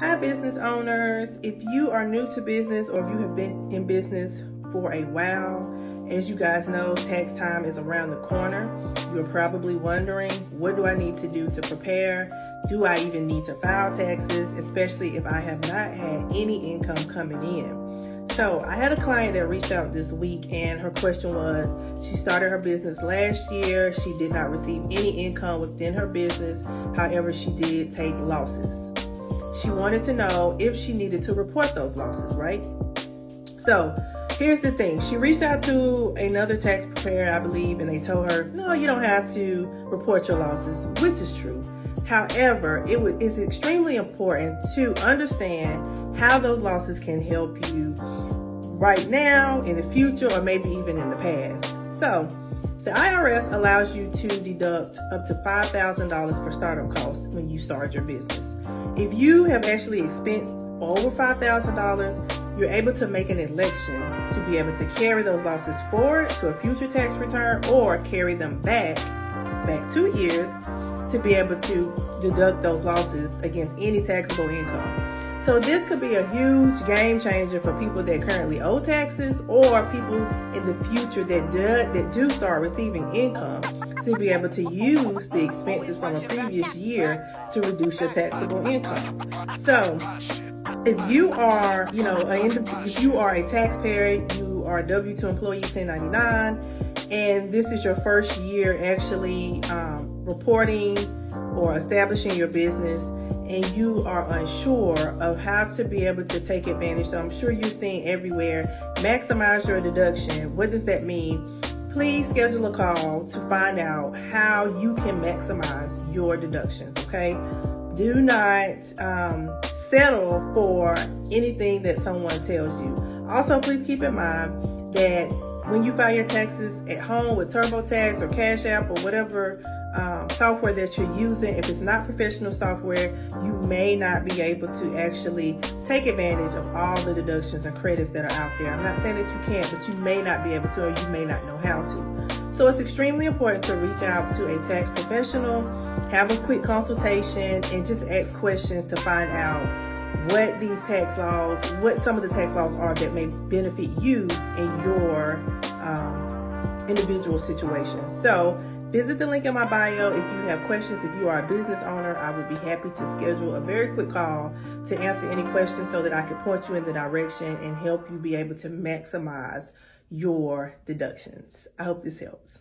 Hi business owners. If you are new to business or if you have been in business for a while, as you guys know, tax time is around the corner. You're probably wondering, what do I need to do to prepare? Do I even need to file taxes, especially if I have not had any income coming in? So I had a client that reached out this week and her question was, she started her business last year. She did not receive any income within her business. However, she did take losses. She wanted to know if she needed to report those losses, right? So here's the thing. She reached out to another tax preparer, I believe, and they told her, no, you don't have to report your losses, which is true. However, it is extremely important to understand how those losses can help you right now, in the future, or maybe even in the past. So the IRS allows you to deduct up to $5,000 for startup costs when you start your business. If you have actually expensed over $5,000, you're able to make an election to be able to carry those losses forward to a future tax return or carry them back, back two years to be able to deduct those losses against any taxable income. So this could be a huge game changer for people that currently owe taxes or people in the future that do, that do start receiving income to be able to use the expenses from a previous year to reduce your taxable income. So if you are, you know, if you are a taxpayer, you are a W-2 employee 1099, and this is your first year actually um, reporting or establishing your business, and you are unsure of how to be able to take advantage. So I'm sure you're seeing everywhere, maximize your deduction. What does that mean? Please schedule a call to find out how you can maximize your deductions, okay? Do not um, settle for anything that someone tells you. Also, please keep in mind that when you file your taxes at home with TurboTax or Cash App or whatever um, software that you're using, if it's not professional software, you may not be able to actually take advantage of all the deductions and credits that are out there. I'm not saying that you can't, but you may not be able to or you may not know how to. So it's extremely important to reach out to a tax professional, have a quick consultation, and just ask questions to find out what these tax laws, what some of the tax laws are that may benefit you in your um, individual situation. So Visit the link in my bio if you have questions. If you are a business owner, I would be happy to schedule a very quick call to answer any questions so that I can point you in the direction and help you be able to maximize your deductions. I hope this helps.